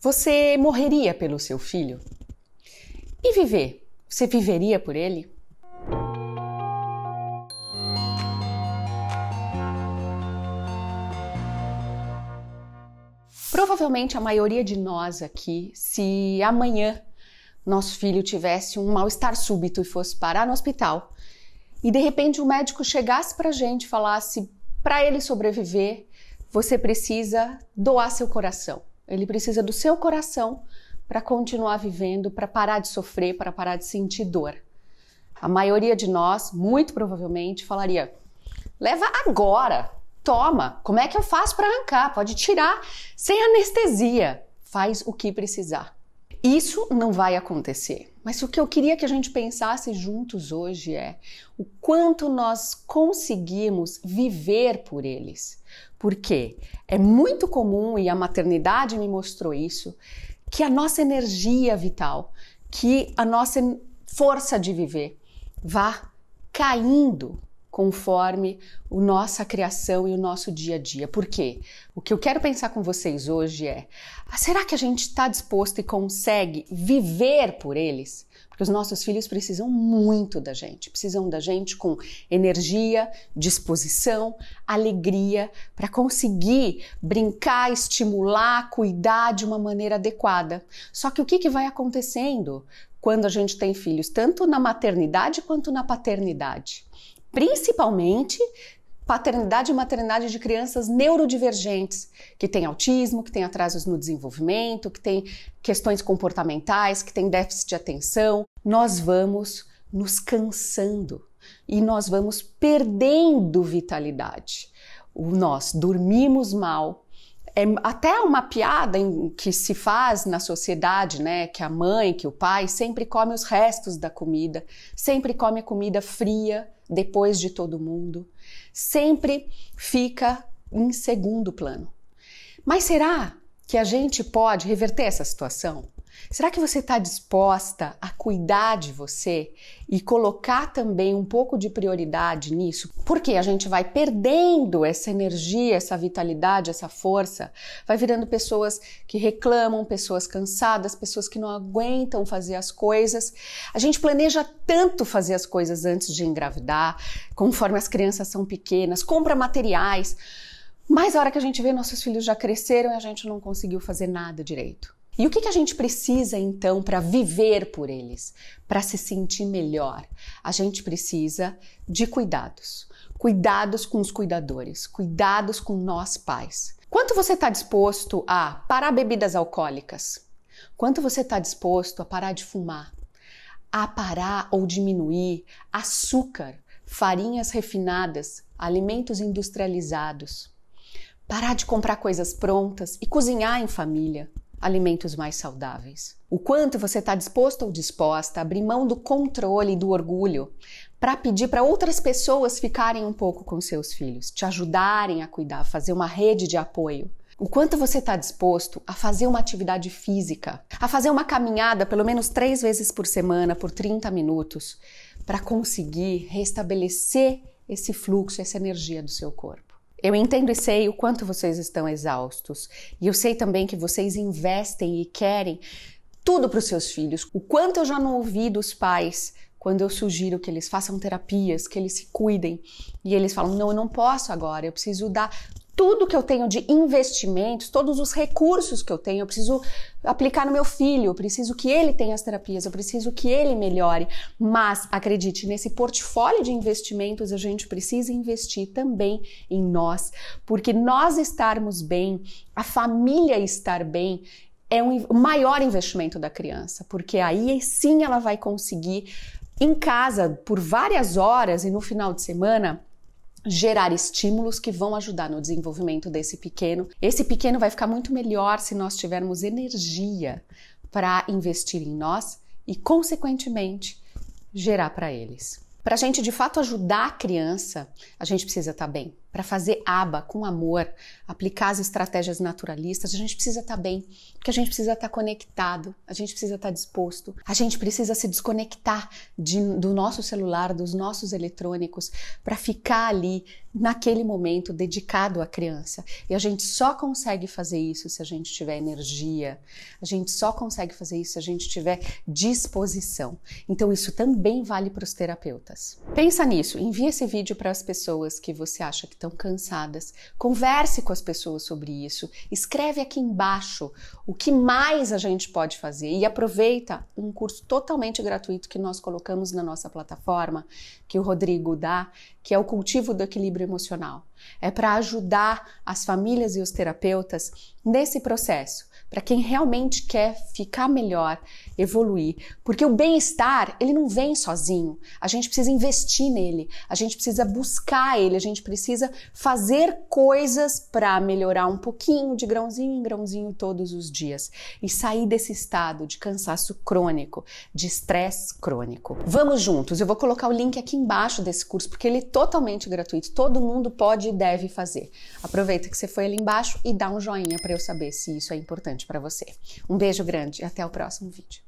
Você morreria pelo seu filho? E viver? Você viveria por ele? Provavelmente a maioria de nós aqui, se amanhã nosso filho tivesse um mal-estar súbito e fosse parar no hospital, e de repente o médico chegasse para a gente e falasse: para ele sobreviver, você precisa doar seu coração. Ele precisa do seu coração para continuar vivendo, para parar de sofrer, para parar de sentir dor. A maioria de nós, muito provavelmente, falaria: leva agora, toma. Como é que eu faço para arrancar? Pode tirar sem anestesia. Faz o que precisar. Isso não vai acontecer. Mas o que eu queria que a gente pensasse juntos hoje é o quanto nós conseguimos viver por eles. Porque é muito comum, e a maternidade me mostrou isso, que a nossa energia vital, que a nossa força de viver vá caindo conforme a nossa criação e o nosso dia a dia. Por quê? O que eu quero pensar com vocês hoje é: ah, será que a gente está disposto e consegue viver por eles? Porque os nossos filhos precisam muito da gente, precisam da gente com energia, disposição, alegria, para conseguir brincar, estimular, cuidar de uma maneira adequada. Só que o que, que vai acontecendo quando a gente tem filhos, tanto na maternidade quanto na paternidade? Principalmente paternidade e maternidade de crianças neurodivergentes, que têm autismo, que têm atrasos no desenvolvimento, que têm questões comportamentais, que têm déficit de atenção. Nós vamos nos cansando e nós vamos perdendo vitalidade. Nós dormimos mal, é até uma piada em, que se faz na sociedade, né? Que a mãe, que o pai sempre come os restos da comida, sempre come a comida fria depois de todo mundo sempre fica em segundo plano. Mas será que a gente pode reverter essa situação? Será que você está disposta a cuidar de você e colocar também um pouco de prioridade nisso? Porque a gente vai perdendo essa energia, essa vitalidade, essa força, vai virando pessoas que reclamam, pessoas cansadas, pessoas que não aguentam fazer as coisas. A gente planeja tanto fazer as coisas antes de engravidar, conforme as crianças são pequenas, compra materiais. Mas a hora que a gente vê nossos filhos já cresceram e a gente não conseguiu fazer nada direito. E o que, que a gente precisa então para viver por eles, para se sentir melhor? A gente precisa de cuidados. Cuidados com os cuidadores, cuidados com nós pais. Quanto você está disposto a parar bebidas alcoólicas? Quanto você está disposto a parar de fumar? A parar ou diminuir açúcar, farinhas refinadas, alimentos industrializados? Parar de comprar coisas prontas e cozinhar em família alimentos mais saudáveis. O quanto você está disposto ou disposta a abrir mão do controle e do orgulho para pedir para outras pessoas ficarem um pouco com seus filhos, te ajudarem a cuidar, fazer uma rede de apoio. O quanto você está disposto a fazer uma atividade física, a fazer uma caminhada pelo menos três vezes por semana por 30 minutos, para conseguir restabelecer esse fluxo, essa energia do seu corpo. Eu entendo e sei o quanto vocês estão exaustos. E eu sei também que vocês investem e querem tudo para os seus filhos. O quanto eu já não ouvi dos pais quando eu sugiro que eles façam terapias, que eles se cuidem, e eles falam: não, eu não posso agora, eu preciso dar tudo que eu tenho de investimentos, todos os recursos que eu tenho, eu preciso aplicar no meu filho, eu preciso que ele tenha as terapias, eu preciso que ele melhore. Mas acredite, nesse portfólio de investimentos a gente precisa investir também em nós, porque nós estarmos bem, a família estar bem, é um, maior investimento da criança, porque aí sim ela vai conseguir em casa por várias horas e no final de semana gerar estímulos que vão ajudar no desenvolvimento desse pequeno. Esse pequeno vai ficar muito melhor se nós tivermos energia para investir em nós e, consequentemente, gerar para eles. Para a gente de fato ajudar a criança, a gente precisa estar tá bem. Para fazer aba com amor, aplicar as estratégias naturalistas, a gente precisa estar tá bem, porque a gente precisa estar tá conectado, a gente precisa estar disposto, a gente precisa se desconectar de, do nosso celular, dos nossos eletrônicos, para ficar ali naquele momento dedicado à criança. E a gente só consegue fazer isso se a gente tiver energia. A gente só consegue fazer isso se a gente tiver disposição. Então isso também vale para os terapeutas. Pensa nisso, envie esse vídeo para as pessoas que você acha que estão cansadas. Converse com as pessoas sobre isso. Escreve aqui embaixo o que mais a gente pode fazer e aproveita um curso totalmente gratuito que nós colocamos na nossa plataforma, que o Rodrigo dá, que é o cultivo do equilíbrio emocional. É para ajudar as famílias e os terapeutas nesse processo para quem realmente quer ficar melhor, evoluir, porque o bem-estar, ele não vem sozinho. A gente precisa investir nele, a gente precisa buscar ele, a gente precisa fazer coisas para melhorar um pouquinho de grãozinho em grãozinho todos os dias e sair desse estado de cansaço crônico, de estresse crônico. Vamos juntos. Eu vou colocar o link aqui embaixo desse curso porque ele é totalmente gratuito. Todo mundo pode e deve fazer. Aproveita que você foi ali embaixo e dá um joinha para eu saber se isso é importante para você. Um beijo grande e até o próximo vídeo.